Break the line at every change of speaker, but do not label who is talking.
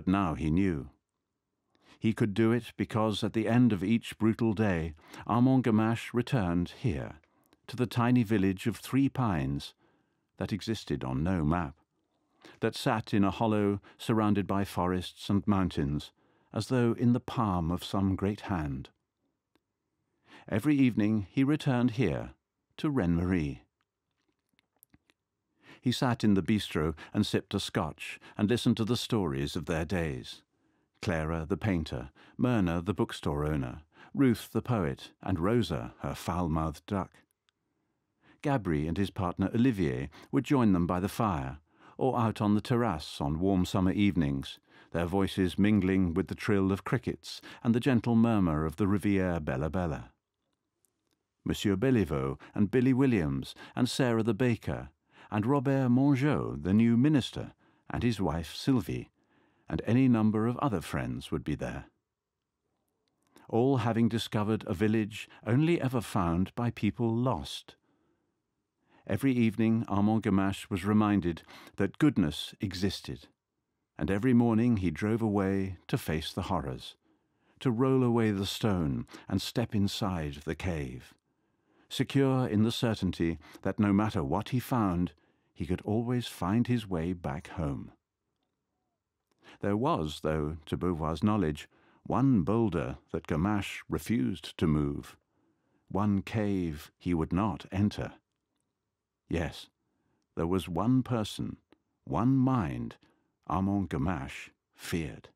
but now he knew. He could do it because at the end of each brutal day, Armand Gamache returned here, to the tiny village of Three Pines that existed on no map, that sat in a hollow surrounded by forests and mountains, as though in the palm of some great hand. Every evening he returned here, to Reine Marie. He sat in the bistro and sipped a scotch and listened to the stories of their days. Clara the painter, Myrna the bookstore owner, Ruth the poet, and Rosa her foul-mouthed duck. Gabri and his partner Olivier would join them by the fire, or out on the terrace on warm summer evenings, their voices mingling with the trill of crickets and the gentle murmur of the Riviere Bella Bella. Monsieur Béliveau and Billy Williams and Sarah the baker, and Robert Mongeau, the new minister, and his wife Sylvie, and any number of other friends would be there. All having discovered a village only ever found by people lost. Every evening Armand Gamache was reminded that goodness existed, and every morning he drove away to face the horrors, to roll away the stone and step inside the cave, secure in the certainty that no matter what he found, he could always find his way back home. There was, though, to Beauvoir's knowledge, one boulder that Gamache refused to move, one cave he would not enter. Yes, there was one person, one mind, Armand Gamache feared.